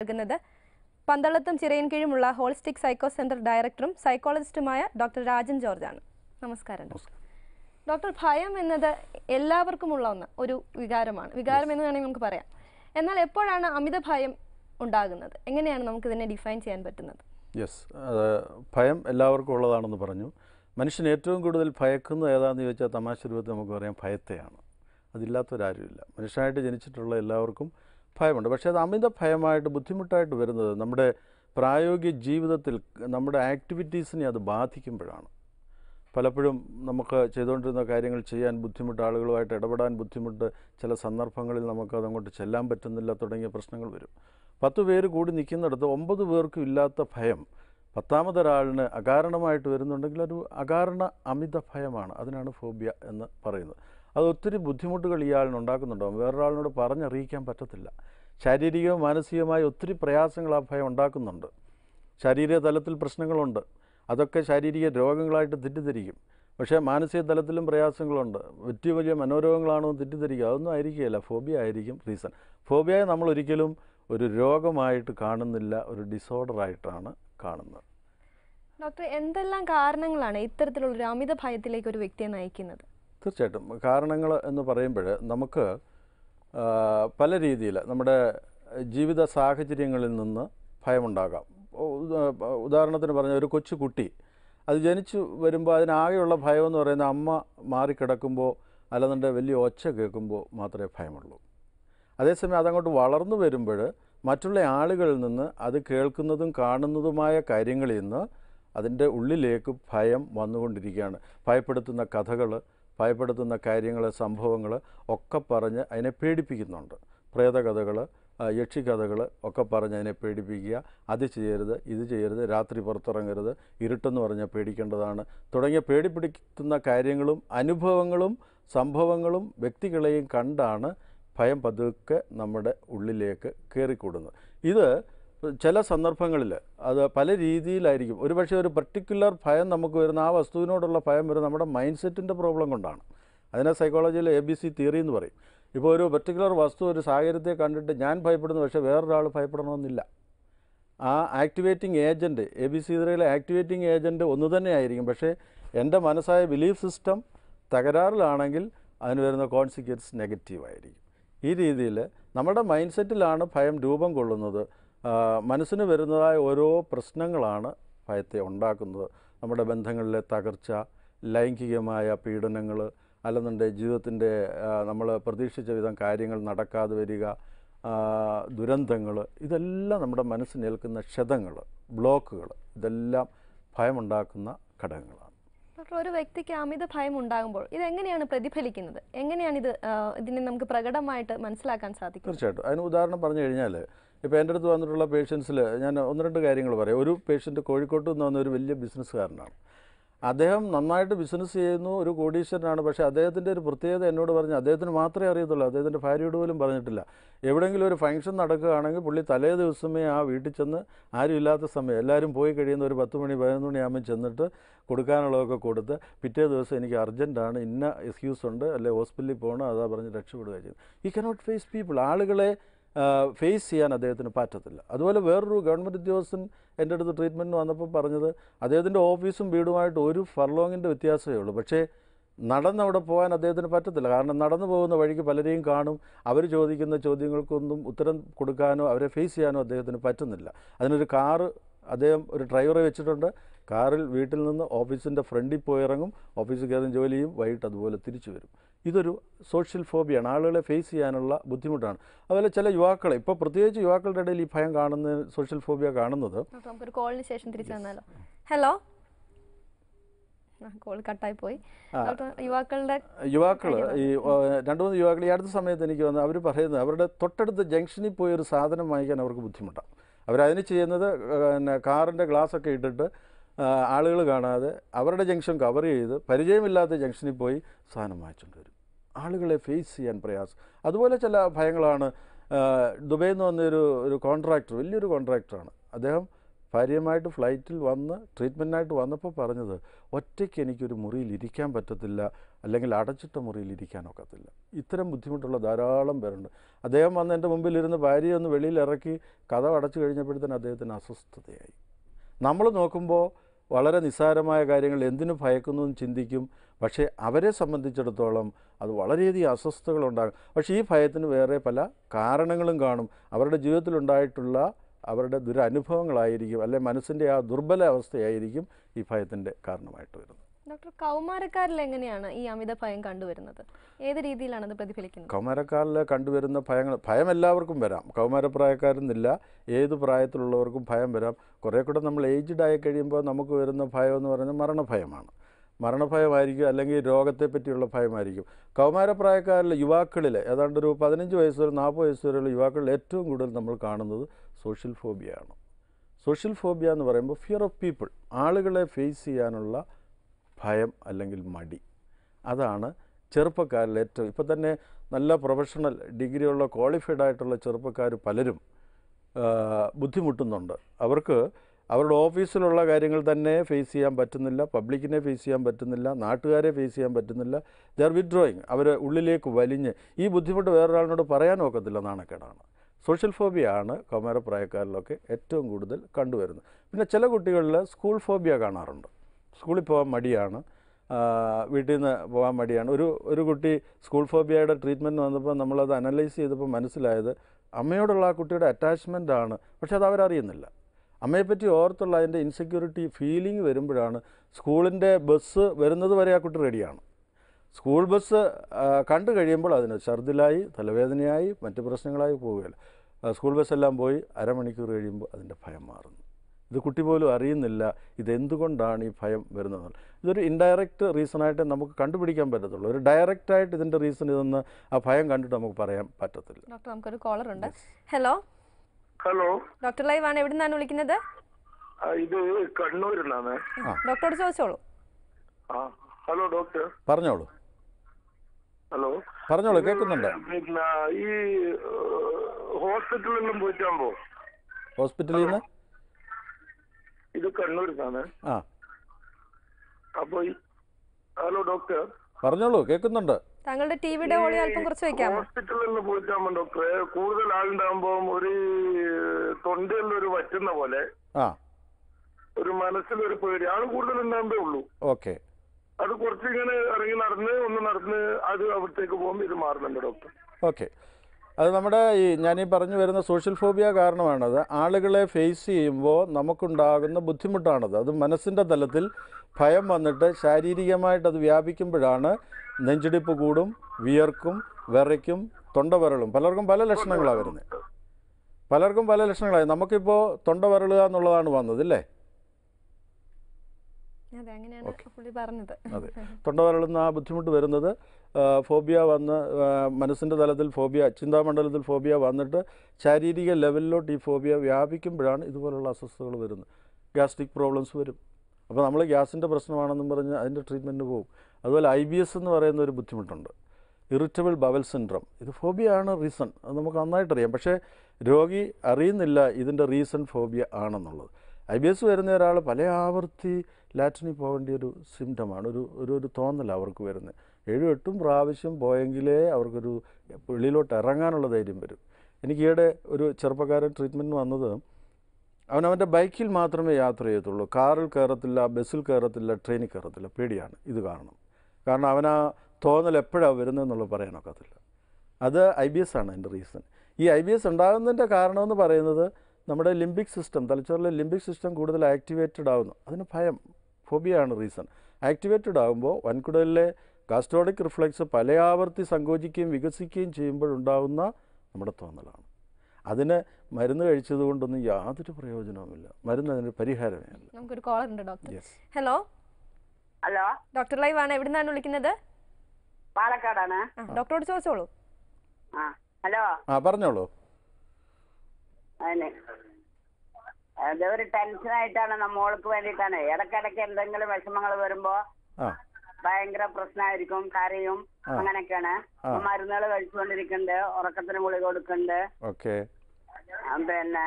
നൽകുന്നത്. പന്തളത്തും ചിറയൻകീഴുമുള്ള ഹോളിസ്റ്റിക് സൈക്കോ സെന്റർ ഡയറക്ടറും സൈക്കോളജിസ്റ്റുമായ ഡോക്ടർ രാജൻ ജോർജാണ്. നമസ്കാരം. ഡോക്ടർ ഡോക്ടർ ഭയം എന്നത് എല്ലാവർക്കുമുള്ള ഒന്ന് ഒരു വികാരമാണ്. വികാരം എന്ന് വേണമെങ്കിൽ നമുക്ക് പറയാം. എന്നാൽ എപ്പോഴാണ് അമിത ഭയം ഉണ്ടാകുന്നത്? എങ്ങനെയാണ് നമുക്ക് ഇതിനെ ഡിഫൈൻ ചെയ്യാൻ പറ്റുന്നത്? യെസ് ഭയം എല്ലാവർക്കും ഉള്ളതാണെന്ന് പറഞ്ഞു. മനുഷ്യൻ ഏറ്റവും കൂടുതൽ ഭയക്കുന്നത് ഏതാണെന്ന് ചോദിച്ചാൽ തമാശ രൂപത്തിൽ നമുക്ക് പറയാം ഭയത്തെയാണ്. അതില്ലാത്തവരാരുമില്ല മനുഷ്യനായിട്ട് ജനിച്ചിട്ടുള്ള എല്ലാവർക്കും ഭയമുണ്ട്. പക്ഷേ അത് അമിത ഭയമായിട്ട് ബുദ്ധിമുട്ടായിട്ട് വരുന്നത് നമ്മുടെ പ്രായോഗിക ജീവിതത്തിൽ നമ്മുടെ ആക്ടിവിറ്റീസിനെ അത് ബാധിക്കുമ്പോഴാണ്. പലപ്പോഴും നമുക്ക് ചെയ്തുകൊണ്ടിരുന്ന കാര്യങ്ങൾ ചെയ്യാൻ ബുദ്ധിമുട്ട് ആളുകളുമായിട്ട് ഇടപെടാൻ ബുദ്ധിമുട്ട് ചില സന്ദർഭങ്ങളിൽ നമുക്ക് അതങ്ങോട്ട് ചെല്ലാൻ പറ്റുന്നില്ല തുടങ്ങിയ പ്രശ്നങ്ങൾ വരും. പത്ത് പേര് കൂടി നിൽക്കുന്നിടത്ത് ഒമ്പത് പേർക്കും ഇല്ലാത്ത ഭയം പത്താമതൊരാളിന് അകാരണമായിട്ട് വരുന്നുണ്ടെങ്കിൽ ഒരു അകാരണ അമിത ഭയമാണ് അതിനാണ് ഫോബിയ എന്ന് പറയുന്നത്. അത് ഒത്തിരി ബുദ്ധിമുട്ടുകൾ ഇയാളിന് ഉണ്ടാക്കുന്നുണ്ടാകും വേറൊരാളിനോട് പറഞ്ഞറിയിക്കാൻ പറ്റത്തില്ല. ശാരീരികവും മാനസികവുമായ ഒത്തിരി പ്രയാസങ്ങൾ ആ ഭയം ഉണ്ടാക്കുന്നുണ്ട്. ശാരീരിക തലത്തിൽ പ്രശ്നങ്ങളുണ്ട്. അതൊക്കെ ശാരീരിക രോഗങ്ങളായിട്ട് തെറ്റിദ്ധരിക്കും. പക്ഷേ മാനസിക തലത്തിലും പ്രയാസങ്ങളുണ്ട്. വലിയ വലിയ മനോരോഗങ്ങളാണോ തെറ്റിദ്ധരിക്കുക? അതൊന്നും ആയിരിക്കുകയില്ല. ഫോബിയ ആയിരിക്കും റീസൺ. ഫോബിയയെ നമ്മൾ ഒരിക്കലും ഒരു രോഗമായിട്ട് കാണുന്നില്ല. ഒരു ഡിസോർഡറായിട്ടാണ് കാണുന്നത്. ഡോക്ടർ എന്തെല്ലാം കാരണങ്ങളാണ് ഇത്തരത്തിലുള്ള ഒരു അമിത ഭയത്തിലേക്ക് ഒരു വ്യക്തിയെ നയിക്കുന്നത്? തീർച്ചയായിട്ടും. കാരണങ്ങൾ എന്ന് പറയുമ്പോൾ നമുക്ക് പല രീതിയിൽ നമ്മുടെ ജീവിത സാഹചര്യങ്ങളിൽ നിന്ന് ഭയമുണ്ടാകാം. ഉദാഹരണത്തിന് പറഞ്ഞ ഒരു കൊച്ചു കുട്ടി അത് ജനിച്ചു വരുമ്പോൾ അതിനാകെയുള്ള ഭയം എന്ന് പറയുന്നത് അമ്മ മാറിക്കിടക്കുമ്പോൾ അല്ലാതെ വലിയ ഒച്ച കേൾക്കുമ്പോൾ മാത്രമേ ഭയമുള്ളൂ. അതേസമയം അതങ്ങോട്ട് വളർന്നു വരുമ്പോൾ മറ്റുള്ള ആളുകളിൽ നിന്ന് അത് കേൾക്കുന്നതും കാണുന്നതുമായ കാര്യങ്ങളിൽ നിന്ന് അതിന്റെ ഉള്ളിലേക്ക് ഭയം വന്നുകൊണ്ടിരിക്കുകയാണ്. ഭയപ്പെടുത്തുന്ന കഥകൾ ഭയപ്പെടുത്തുന്ന കാര്യങ്ങൾ സംഭവങ്ങൾ ഒക്കെ പറഞ്ഞ് അതിനെ പേടിപ്പിക്കുന്നുണ്ട്. പ്രേതകഥകൾ യക്ഷിക്കഥകൾ ഒക്കെ പറഞ്ഞ് അതിനെ പേടിപ്പിക്കുക. അത് ചെയ്യരുത് ഇത് ചെയ്യരുത് രാത്രി പുറത്തിറങ്ങരുത് ഇരുട്ടെന്ന് പറഞ്ഞാൽ പേടിക്കേണ്ടതാണ്. തുടങ്ങിയ പേടിപ്പിടിക്കുന്ന കാര്യങ്ങളും അനുഭവങ്ങളും സംഭവങ്ങളും വ്യക്തികളെയും കണ്ടാണ് ഭയം പതുക്കെ നമ്മുടെ ഉള്ളിലേക്ക് കയറിക്കൂടുന്നത്. ഇത് ചില സന്ദർഭങ്ങളിൽ അത് പല രീതിയിലായിരിക്കും. ഒരുപക്ഷെ ഒരു പർട്ടിക്കുലർ ഭയം നമുക്ക് വരുന്ന ആ വസ്തുവിനോടുള്ള ഭയം വരുന്ന നമ്മുടെ മൈൻഡ് സെറ്റിന്റെ പ്രോബ്ലം കൊണ്ടാണ്. അതിനെ സൈക്കോളജിയിൽ എ ബി സി തിയറി എന്ന് പറയും. ഇപ്പോൾ ഒരു പർട്ടിക്കുലർ വസ്തു ഒരു സാഹചര്യത്തെ കണ്ടിട്ട് ഞാൻ ഭയപ്പെടുന്നു പക്ഷേ വേറൊരാൾ ഭയപ്പെടണമെന്നില്ല. ആ activating agent A B C തിയറിയിലെ activating agent ഒന്ന് തന്നെ ആയിരിക്കും പക്ഷേ എന്റെ മനസ്സായ ബിലീഫ് സിസ്റ്റം തകരാറിലാണെങ്കിൽ അതിന് വരുന്ന കോൺസിക്വൻസ് നെഗറ്റീവായിരിക്കും ഈ രീതിയിൽ നമ്മുടെ മൈൻഡ് സെറ്റിലാണ് ഭയം രൂപം കൊള്ളുന്നത്. മനസ്സിന് വരുന്നതായ ഓരോ പ്രശ്നങ്ങളാണ് ഭയത്തെ ഉണ്ടാക്കുന്നത്. നമ്മുടെ ബന്ധങ്ങളിലെ തകർച്ച ലൈംഗികമായ പീഡനങ്ങൾ അല്ലെന്നുണ്ടെങ്കിൽ ജീവിതത്തിന്റെ നമ്മൾ പ്രതീക്ഷിച്ച വിധം കാര്യങ്ങൾ നടക്കാതെ വരിക ദുരന്തങ്ങൾ ഇതെല്ലാം നമ്മുടെ മനസ്സിനേൽക്കുന്ന ക്ഷതങ്ങൾ ബ്ലോക്കുകൾ ഇതെല്ലാം ഭയമുണ്ടാക്കുന്ന ഘടകങ്ങളാണ്. ഡോക്ടർ ഒരു വ്യക്തിക്ക് അമിത ഭയം ഉണ്ടാകുമ്പോൾ ഇതെങ്ങനെയാണ് പ്രതിഫലിക്കുന്നത്? എങ്ങനെയാണ് ഇത് ഇതിനെ നമുക്ക് പ്രകടമായിട്ട് മനസ്സിലാക്കാൻ സാധിക്കും തീർച്ചയായിട്ടും. അതിന് ഉദാഹരണം പറഞ്ഞു കഴിഞ്ഞാൽ ഇപ്പോൾ എന്റെ അടുത്ത് വന്നിട്ടുള്ള പേഷ്യൻസിൽ ഞാൻ ഒന്ന് രണ്ട് കാര്യങ്ങൾ പറയാം. ഒരു പേഷ്യന്റ് കോഴിക്കോട്ട് നിന്ന് വന്ന ഒരു വലിയ ബിസിനസ്സുകാരനാണ് അദ്ദേഹം നന്നായിട്ട് ബിസിനസ് ചെയ്യുന്നു ഒരു കോടീശ്വരനാണ്. പക്ഷേ അദ്ദേഹത്തിന്റെ ഒരു പ്രത്യേകത എന്നോട് പറഞ്ഞു അദ്ദേഹത്തിന് മാത്രമേ അറിയത്തുള്ളൂ. അദ്ദേഹത്തിന്റെ ഭാര്യയോട് പോലും പറഞ്ഞിട്ടില്ല. എവിടെയെങ്കിലും ഒരു ഫംഗ്ഷൻ നടക്കുകയാണെങ്കിൽ പുള്ളി തലേ ദിവസമേ ആ വീട്ടിൽ ചെന്ന് ആരും ഇല്ലാത്ത സമയം എല്ലാവരും പോയി കഴിയുന്ന ഒരു പത്ത് മണി പതിനൊന്ന് മണിയാകുമ്പോൾ ചെന്നിട്ട് കൊടുക്കാനുള്ളതൊക്കെ കൊടുത്ത് പിറ്റേ ദിവസം എനിക്ക് അർജന്റാണ് ഇന്ന എക്സ്ക്യൂസ് ഉണ്ട് അല്ലെ ഹോസ്പിറ്റലിൽ പോകണം അതാ പറഞ്ഞ് രക്ഷപ്പെടുക ചെയ്യും ഈ കനോട്ട് ഫേസ് പീപ്പിൾ ആളുകളെ ഫേസ് ചെയ്യാൻ അദ്ദേഹത്തിന് പറ്റത്തില്ല. അതുപോലെ വേറൊരു ഗവൺമെന്റ് ഉദ്യോഗസ്ഥൻ എന്റെ അടുത്ത് ട്രീറ്റ്മെന്റിന് വന്നപ്പോൾ പറഞ്ഞത് അദ്ദേഹത്തിന്റെ ഓഫീസും വീടുമായിട്ട് ഒരു ഫർലോങ്ങിന്റെ വ്യത്യാസമേ ഉള്ളൂ. പക്ഷേ നടന്ന് അവിടെ പോകാൻ അദ്ദേഹത്തിന് പറ്റത്തില്ല. കാരണം നടന്നു പോകുന്ന വഴിക്ക് പലരെയും കാണും. അവർ ചോദിക്കുന്ന ചോദ്യങ്ങൾക്കൊന്നും ഉത്തരം കൊടുക്കാനോ അവരെ ഫേസ് ചെയ്യാനോ അദ്ദേഹത്തിന് പറ്റുന്നില്ല. അതിനൊരു കാറ് അദ്ദേഹം ഒരു ഡ്രൈവറെ വെച്ചിട്ടുണ്ട്. കാറിൽ വീട്ടിൽ നിന്ന് ഓഫീസിന്റെ ഫ്രണ്ടിൽ പോയിറങ്ങും ഓഫീസിൽ കയറും ജോലിയും വൈകിട്ട് അതുപോലെ തിരിച്ചു വരും. ഇതൊരു സോഷ്യൽ ഫോബിയാണ് ആളുകളെ ഫേസ് ചെയ്യാനുള്ള ബുദ്ധിമുട്ടാണ്. അതുപോലെ ചില യുവാക്കളെ ഇപ്പോൾ പ്രത്യേകിച്ച് യുവാക്കളുടെ ഇടയിൽ ഈ ഭയം കാണുന്ന സോഷ്യൽ ഫോബിയ കാണുന്നത് നമുക്കൊരു കോളിന് ശേഷം തിരിച്ചു വന്നാലോ? ഹലോ കോൾ കട്ടായി പോയി. യുവാക്കളുടെ യുവാക്കൾ ഈ രണ്ടു മൂന്ന് യുവാക്കൾ ഈ അടുത്ത സമയത്ത് എനിക്ക് വന്ന് അവർ പറയുന്നത് അവരുടെ തൊട്ടടുത്ത ജംഗ്ഷനിൽ പോയി ഒരു സാധനം വാങ്ങിക്കാൻ അവർക്ക് ബുദ്ധിമുട്ടാണ്. അവരതിന് ചെയ്യുന്നത് പിന്നെ കാറിന്റെ ഗ്ലാസ്സൊക്കെ ഇട്ടിട്ട് ആളുകൾ കാണാതെ അവരുടെ ജംഗ്ഷൻ കവർ ചെയ്ത് പരിചയമില്ലാത്ത ജംഗ്ഷനിൽ പോയി സാധനം വാങ്ങിച്ചുകൊണ്ട് വരും. ആളുകളെ ഫേസ് ചെയ്യാൻ പ്രയാസം. അതുപോലെ ചില ഭയങ്ങളാണ്. ദുബൈയിൽ നിന്ന് വന്നൊരു ഒരു കോൺട്രാക്ടർ വലിയൊരു കോൺട്രാക്ടറാണ് അദ്ദേഹം ഭാര്യയുമായിട്ട് ഫ്ലൈറ്റിൽ വന്ന് ട്രീറ്റ്മെന്റിനായിട്ട് വന്നപ്പോൾ പറഞ്ഞത് ഒറ്റയ്ക്ക് എനിക്കൊരു മുറിയിൽ ഇരിക്കാൻ പറ്റത്തില്ല അല്ലെങ്കിൽ അടച്ചിട്ട മുറിയിൽ ഇരിക്കാനൊക്കത്തില്ല ഇത്തരം ബുദ്ധിമുട്ടുള്ള ധാരാളം പേരുണ്ട്. അദ്ദേഹം വന്ന് എന്റെ മുമ്പിലിരുന്ന് ഭാര്യയെ ഒന്ന് വെളിയിൽ ഇറക്കി കഥ അടച്ചു കഴിഞ്ഞപ്പോഴത്തേന് അദ്ദേഹത്തിന് അസ്വസ്ഥതയായി. നമ്മൾ നോക്കുമ്പോൾ വളരെ നിസ്സാരമായ കാര്യങ്ങൾ എന്തിനു ഭയക്കുന്നു എന്ന് ചിന്തിക്കും. പക്ഷേ അവരെ സംബന്ധിച്ചിടത്തോളം അത് വളരെയധികം അസ്വസ്ഥതകളുണ്ടാകും പക്ഷേ ഈ ഭയത്തിന് വേറെ പല കാരണങ്ങളും കാണും. അവരുടെ ജീവിതത്തിലുണ്ടായിട്ടുള്ള അവരുടെ ദുരനുഭവങ്ങളായിരിക്കും. അല്ലെ മനസ്സിന്റെ ആ ദുർബല അവസ്ഥയായിരിക്കും ഈ ഭയത്തിന്റെ കാരണമായിട്ട് വരുന്നത്. ഡോക്ടർ കൗമാരക്കാരിൽ എങ്ങനെയാണ് ഈ അമിത ഭയം കണ്ടുവരുന്നത്? ഏത് രീതിയിലാണ് അത് പ്രതിഫലിക്കുന്നത്? കൗമാരക്കാരിൽ കണ്ടുവരുന്ന ഭയങ്ങൾ ഭയം എല്ലാവർക്കും വരാം. കൗമാരപ്രായക്കാരെന്നില്ല ഏത് പ്രായത്തിലുള്ളവർക്കും ഭയം വരാം. കുറേ കൂടെ നമ്മൾ ഏജ്ഡ് ആയി കഴിയുമ്പോൾ നമുക്ക് വരുന്ന ഭയം എന്ന് പറയുന്നത് മരണഭയമാണ്. മരണഭയമായിരിക്കും അല്ലെങ്കിൽ രോഗത്തെ പറ്റിയുള്ള ഭയമായിരിക്കും. കൗമാരപ്രായക്കാരിൽ യുവാക്കളിൽ ഏതാണ്ട് ഒരു പതിനഞ്ച് വയസ്സ് വരെ നാൽപ്പത് വയസ്സ് വരെയുള്ള യുവാക്കളിൽ ഏറ്റവും കൂടുതൽ നമ്മൾ കാണുന്നത് സോഷ്യൽ ഫോബിയയാണ്. സോഷ്യൽ ഫോബിയ എന്ന് പറയുമ്പോൾ ഫിയർ ഓഫ് പീപ്പിൾ ആളുകളെ ഫേസ് ചെയ്യാനുള്ള ഭയം അല്ലെങ്കിൽ മടി. അതാണ് ചെറുപ്പക്കാരിൽ ഏറ്റവും ഇപ്പം തന്നെ നല്ല പ്രൊഫഷണൽ ഡിഗ്രിയുള്ള ക്വാളിഫൈഡ് ആയിട്ടുള്ള ചെറുപ്പക്കാർ പലരും ബുദ്ധിമുട്ടുന്നുണ്ട്. അവർക്ക് അവരുടെ ഓഫീസിലുള്ള കാര്യങ്ങൾ തന്നെ ഫേസ് ചെയ്യാൻ പറ്റുന്നില്ല പബ്ലിക്കിനെ ഫേസ് ചെയ്യാൻ പറ്റുന്നില്ല നാട്ടുകാരെ ഫേസ് ചെയ്യാൻ പറ്റുന്നില്ല. ദേ ആർ വിഡ്രോയിങ് അവർ ഉള്ളിലേക്ക് വലിഞ്ഞ്. ഈ ബുദ്ധിമുട്ട് വേറൊരാളിനോട് പറയാൻ ഒക്കത്തില്ല നാണക്കേടാണ്. സോഷ്യൽ ഫോബിയ ആണ് കൗമാരപ്രായക്കാരിലൊക്കെ ഏറ്റവും കൂടുതൽ കണ്ടുവരുന്നത്. പിന്നെ ചില കുട്ടികളിൽ സ്കൂൾ ഫോബിയ കാണാറുണ്ട്. സ്കൂളിൽ പോകാൻ മടിയാണ്. വീട്ടിൽ നിന്ന് പോകാൻ മടിയാണ്. ഒരു ഒരു കുട്ടി സ്കൂൾ ഫോബിയയുടെ ട്രീറ്റ്മെന്റ് വന്നപ്പോൾ നമ്മളത് അനലൈസ് ചെയ്തപ്പോൾ മനസ്സിലായത് അമ്മയോടുള്ള ആ കുട്ടിയുടെ അറ്റാച്ച്മെന്റ് ആണ്. പക്ഷെ അത് അവരറിയുന്നില്ല. അമ്മയെപ്പറ്റി ഓർത്തുള്ള അതിന്റെ ഇൻസെക്യൂരിറ്റി ഫീലിംഗ് വരുമ്പോഴാണ് സ്കൂളിന്റെ ബസ് വരുന്നത് വരെ ആ കുട്ടി റെഡിയാണ് സ്കൂൾ ബസ് കണ്ടു കഴിയുമ്പോൾ അതിന് ഛർദിലായി തലവേദനയായി മറ്റു പ്രശ്നങ്ങളായി പോവുകയല്ല. സ്കൂൾ ബസ്സെല്ലാം പോയി അരമണിക്കൂർ കഴിയുമ്പോൾ അതിന്റെ ഭയം മാറുന്നു. ഇത് കുട്ടി പോലും അറിയുന്നില്ല ഇതെന്തുകൊണ്ടാണ് ഈ ഭയം വരുന്നത് ഇതൊരു ഇൻഡയറക്റ്റ് റീസണായിട്ട് നമുക്ക് കണ്ടുപിടിക്കാൻ പറ്റത്തുള്ളൂ. ഒരു ഡയറക്റ്റായിട്ട് ഇതിന്റെ റീസൺ ഇതെന്ന് ആ ഭയം കണ്ടിട്ട് നമുക്ക് പറയാൻ പറ്റത്തില്ല. ഡോക്ടർ നമുക്കൊരു കോളർ ഉണ്ട്. ഹലോ ഹലോ ഡോക്ടർ ലൈവ് ആണ്. എവിടെ നിന്നാണ് വിളിക്കുന്നത് ഇത് കണ്ണൂരിൽ നിന്നാണ് ഡോക്ടറോട് ചോദിച്ചോളൂ. ആ ഹലോ ഡോക്ടർ. പറഞ്ഞോളൂ. ഹലോ? പറഞ്ഞോളൂ കേൾക്കുന്നുണ്ട്. ഈ ഹോസ്പിറ്റലിലും പോയിട്ടാകുമ്പോ ഹോസ്പിറ്റലിൽ നിന്ന്? ഇത് കണ്ണൂരിൽ നിന്നാണ് ആ. അപ്പൊ ഹലോ ഡോക്ടർ. പറഞ്ഞോളൂ കേൾക്കുന്നുണ്ട്. താങ്കളുടെ ടി വിയുടെ വോളിയം അല്പം കുറച്ച് വെക്കാം ഹോസ്പിറ്റലിൽ പോയിട്ടാകുമ്പോ ഡോക്ടറെ കൂടുതൽ ആളുണ്ടാകുമ്പോ ഒരു തൊണ്ടയിൽ ഒരു വറ്റുന്ന പോലെ ആ. ഒരു മനസ്സിലൊരു പേടി. ആണ് കൂടുതൽ ഉണ്ടാകുമ്പേ ഉള്ളൂ. ഓക്കെ. അത് കുറച്ചിങ്ങനെ ഇറങ്ങി നടന്ന് ഒന്ന് നടന്ന് അത് അവിടത്തേക്ക് പോകുമ്പോൾ ഇത് മാറുന്നുണ്ട് ഡോക്ടർ. ഓക്കെ. അത് നമ്മുടെ ഈ ഞാനീ പറഞ്ഞു വരുന്ന സോഷ്യൽ ഫോബിയ കാരണമാണത്. ആളുകളെ ഫേസ് ചെയ്യുമ്പോൾ നമുക്കുണ്ടാകുന്ന ബുദ്ധിമുട്ടാണത്. അത് മനസ്സിന്റെ തലത്തിൽ ഭയം വന്നിട്ട് ശാരീരികമായിട്ട് അത് വ്യാപിക്കുമ്പോഴാണ് നെഞ്ചിടിപ്പ് കൂടും വിയർക്കും വിറയ്ക്കും തൊണ്ട വരളും പലർക്കും പല ലക്ഷണങ്ങളാണ് വരുന്നത്. പലർക്കും പല ലക്ഷണങ്ങളായി നമുക്കിപ്പോൾ തൊണ്ട വരളുക എന്നുള്ളതാണ് വന്നത് ഇല്ലേ? അതെ തൊണ്ട വരളുന്ന ആ ബുദ്ധിമുട്ട് വരുന്നത് ഫോബിയ വന്ന് മനസ്സിന്റെ തലത്തിൽ ഫോബിയ ചിന്താമണ്ഡലത്തിൽ ഫോബിയ വന്നിട്ട് ശാരീരിക ലെവലിലോട്ട് ഈ ഫോബിയ വ്യാപിക്കുമ്പോഴാണ് ഇതുപോലുള്ള അസ്വസ്ഥതകൾ വരുന്നത്. ഗ്യാസ്ട്രിക് പ്രോബ്ലംസ് വരും. അപ്പോൾ നമ്മൾ ഗ്യാസിന്റെ പ്രശ്നമാണെന്നും പറഞ്ഞ് അതിന്റെ ട്രീറ്റ്മെന്റ് പോകും. അതുപോലെ ഐ ബി എസ് എന്ന് പറയുന്ന ഒരു ബുദ്ധിമുട്ടുണ്ട്. Irritable bowel syndrome. ഇത് ഫോബിയ ആണ് റീസൺ. അത് നമുക്ക് നന്നായിട്ടറിയാം. പക്ഷേ രോഗി അറിയുന്നില്ല ഇതിന്റെ റീസൺ ഫോബിയ ആണെന്നുള്ളത്. ഐ ബി എസ് വരുന്ന ഒരാൾ പല ആവർത്തി ലാറ്റിനിൽ പോകേണ്ട ഒരു സിംറ്റമാണ് ഒരു ഒരു ഒരു തോന്നൽ അവർക്ക് വരുന്നത്. ഏഴും എട്ടും പ്രാവശ്യം പോയെങ്കിലേ അവർക്കൊരു വെളിയിലോട്ട് ഇറങ്ങാനുള്ള ധൈര്യം വരും. എനിക്ക് ഈയിടെ ഒരു ചെറുപ്പക്കാരൻ ട്രീറ്റ്മെന്റ് വന്നത് അവൻ അവന്റെ ബൈക്കിൽ മാത്രമേ യാത്ര ചെയ്യത്തുള്ളൂ. കാറിൽ കയറത്തില്ല ബസ്സിൽ കയറത്തില്ല ട്രെയിനിൽ കയറത്തില്ല. പേടിയാണ്. ഇത് കാരണം കാരണം അവൻ ആ തോന്നൽ എപ്പോഴാണ് വരുന്നതെന്നുള്ളത് പറയാനൊക്കത്തില്ല അത് ഐ ബി എസ് ആണ് അതിന്റെ റീസൺ ഈ ഐ ബി എസ് ഉണ്ടാകുന്നതിന്റെ കാരണമെന്ന് പറയുന്നത് നമ്മുടെ ലിംബിക് സിസ്റ്റം തലച്ചോറിലെ ലിംബിക് സിസ്റ്റം കൂടുതൽ ആക്ടിവേറ്റഡ് ആവുന്നു. അതിന് ഭയം ഫോബിയാണ് റീസൺ. ആക്ടിവേറ്റഡ് ആകുമ്പോൾ വൻകുടലിലെ കാസ്റ്റോഡിക് റിഫ്ലക്സ് പല ആവർത്തി സങ്കോചിക്കുകയും വികസിക്കുകയും ചെയ്യുമ്പോഴുണ്ടാകുന്ന നമ്മുടെ തോന്നലാണ്. അതിന് മരുന്ന് കഴിച്ചതുകൊണ്ടൊന്നും യാതൊരു പ്രയോജനവുമില്ല. മരുന്ന് അതിന് പരിഹാരമേ അല്ല. നമുക്കൊരു കോളർ ഉണ്ട് doctor hello hello doctor live ആണ്. എവിടെ നിന്നാണ് വിളിക്കുന്നത്? പാലക്കാടാണ്. ഡോക്ടറോട് ചോദിച്ചോളൂ. ആ ഹലോ ആ പറഞ്ഞോളൂ. അതിന്. അതൊരു ടെൻഷനായിട്ടാണ് നമ്മൾക്ക് വേണ്ടിയിട്ടാണ്. ഇടക്കിടക്ക് എന്തെങ്കിലും വിഷമങ്ങൾ വരുമ്പോ ഭയങ്കര പ്രശ്നമായിരിക്കും കരയും. അങ്ങനെയൊക്കെയാണ്. മരുന്നുകൾ കഴിച്ചുകൊണ്ടിരിക്കുന്നുണ്ട് ഉറക്കത്തിന് ഗുളിക കൊടുക്കുന്നുണ്ട്. പിന്നെ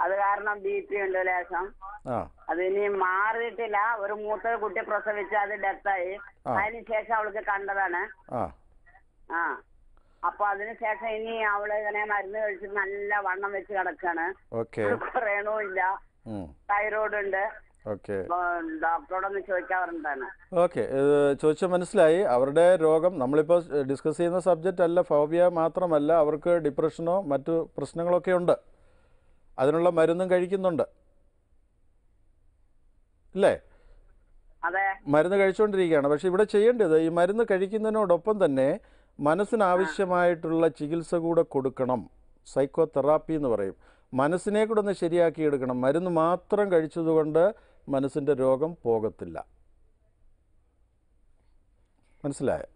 അത് കാരണം ബി പി ഉണ്ട് ലേശം. ആ. അത് ഇനി മാറിയിട്ടില്ല. ഒരു മൂത്ത കുട്ടി പ്രസവിച്ച് അത് ഡെത്തായി. അതിനുശേഷം അവൾക്ക് കണ്ടതാണ്. ആ. അപ്പൊ അതിനുശേഷം ഇനി അവൾ ഇങ്ങനെ മരുന്ന് കഴിച്ചിട്ട് നല്ല വണ്ണം വെച്ച് കിടക്കാണ്. ഇല്ല. തൈറോയ്ഡ് ഉണ്ട്. ഓക്കെ. ഡോക്ടറോടൊന്ന് ഓക്കെ. ചോദിച്ചാൽ മനസ്സിലായി. അവരുടെ രോഗം നമ്മളിപ്പോ ഡിസ്കസ് ചെയ്യുന്ന സബ്ജക്റ്റ് അല്ല ഫോബിയ മാത്രമല്ല അവർക്ക് ഡിപ്രഷനോ മറ്റു പ്രശ്നങ്ങളൊക്കെ ഉണ്ട്. അതിനുള്ള മരുന്നും കഴിക്കുന്നുണ്ട്. അല്ലേ അതെ. മരുന്ന് കഴിച്ചുകൊണ്ടിരിക്കുകയാണ് പക്ഷെ ഇവിടെ ചെയ്യേണ്ടത് ഈ മരുന്ന് കഴിക്കുന്നതിനോടൊപ്പം തന്നെ മനസ്സിനാവശ്യമായിട്ടുള്ള ചികിത്സ കൂടെ കൊടുക്കണം. സൈക്കോ തെറാപ്പി എന്ന് പറയും. മനസ്സിനെ കൂടെ ഒന്ന് ശരിയാക്കി എടുക്കണം. മരുന്ന് മാത്രം കഴിച്ചതുകൊണ്ട് മനസ്സിന്റെ രോഗം പോകത്തില്ല. മനസ്സിലായോ?